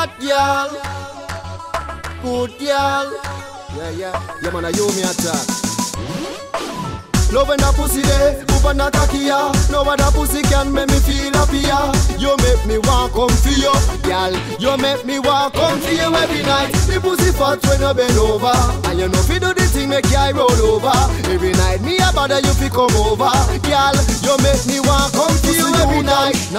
Hot girl, good girl. Yeah, yeah, yeah, man, I you me attack. Love when that pussy there, move on that ya. No other pussy can make me feel happier. You make me want come for you, girl. You make me want come for you every night. The pussy fat when you bend over, and you know fi do the thing make I roll over. Every night me a bother you fi come over, girl. You make me want come for you.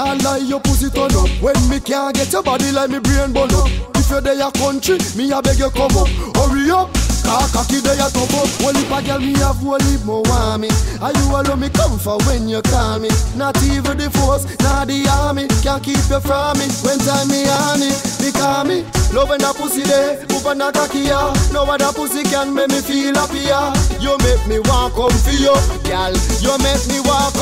Nah lie, your pussy turn up. When me can't get your body like me brain burn up. If you're there country, me a beg you come up. Hurry up. Car cocky there you top up. Whole heap a girl me have whole heap more want me. And you alone me come for when you call me? Not even the force, not the army. Can't keep you from me when time me on it Because me love when that pussy there Move on that cocky ya No other pussy can make me feel happier. You make me want come for you Girl, you make me want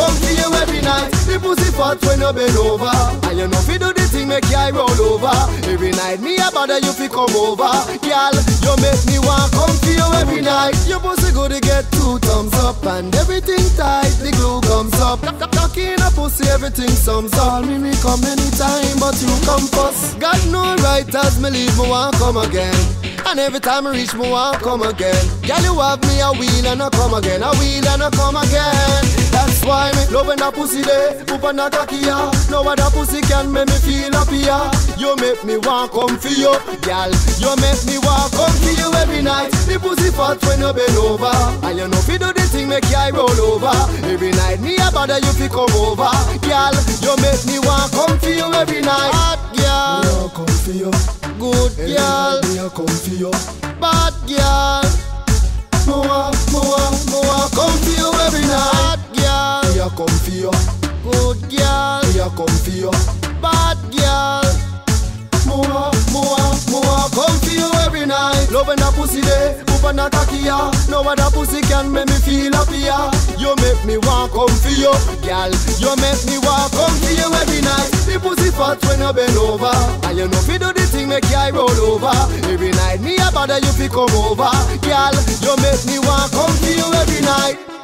pussy fat when you bend over And you know fi do the thing make I roll over Every night me a bother you fi come over Girl, you make me want come to you every night. Your pussy go to get two thumbs up and everything tight. The glue comes up. Talking a pussy, everything sums up. Me me come anytime, but you come first. Got no right as me leave, me want come again. And every time I reach, me want come again. Girl, you have me a wheel and I come again, a wheel and I come again. Why me love when a pussy there, poop and a cocky ya. No other pussy can make me feel happier. You make me want come for you, girl. You make me want come for you every night. The pussy fat when you bend over, and you know fi do the thing make I roll over. Every night me a bother you fi come over, girl. You make me want come for you every night, hot girl. Me a come for you. Good Every girl, night Me a come for you. bad girl. More, for you. Good girl, Me a come for you. bad girl. More, more, more, come for you every night. Love when that pussy there, move on cocky ya. No other pussy can make me feel happier. You make me want come for you, girl. You make me want come for you every night. The pussy fat when you bend over, and you know fi do the thing make I roll over. Every night me a bother you fi come over, girl. You make me want come for you every night.